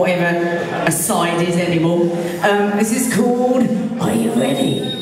whatever a side is anymore. Um, this is called Are You Ready?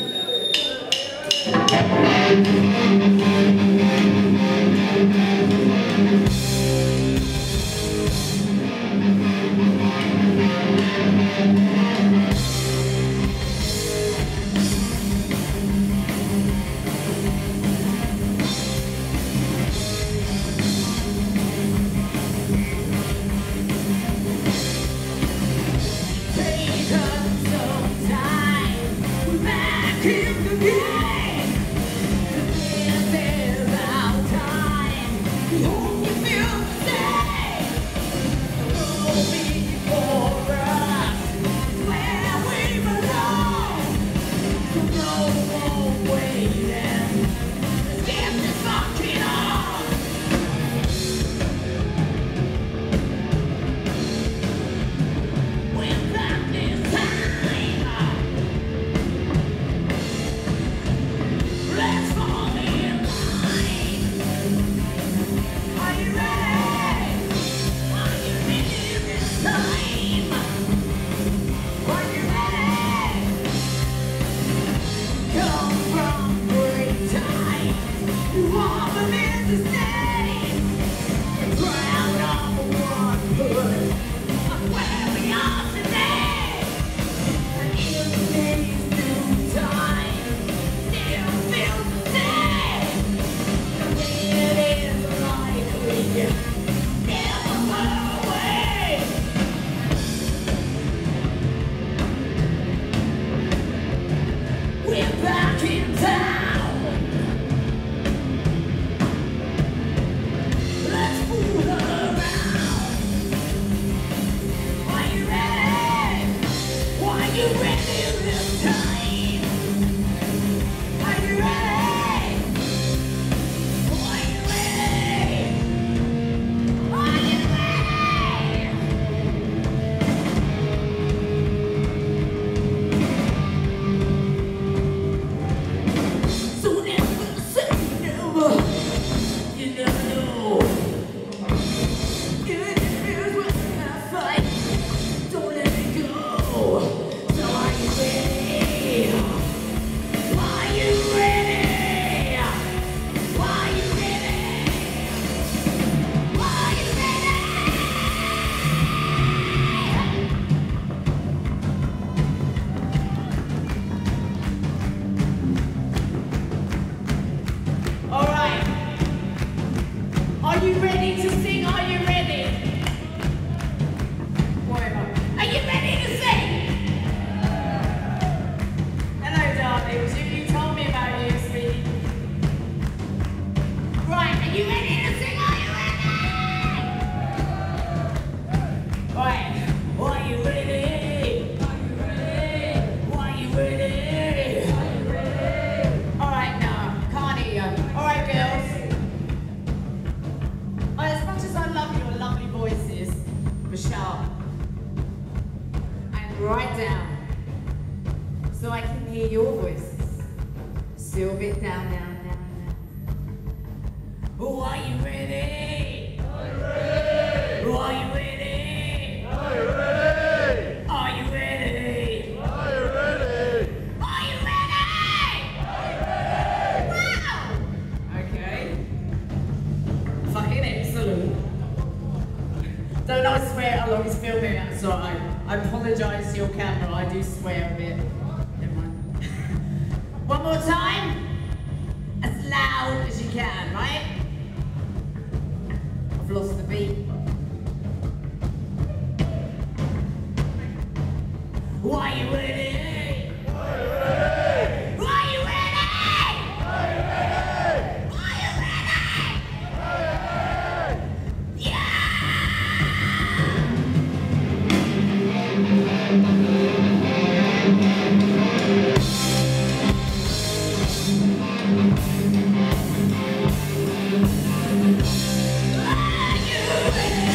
Right so I can hear your voices. Still a bit down, down, down, down. Oh, are you ready? Are you ready? Oh, are you ready? Are you ready? Are you ready? Are you ready? Are you ready? Okay. Fucking excellent. Don't I swear along is filming outside? I apologise to your camera, I do swear a bit. One more time. As loud as you can, right? I've lost the beat. Yeah.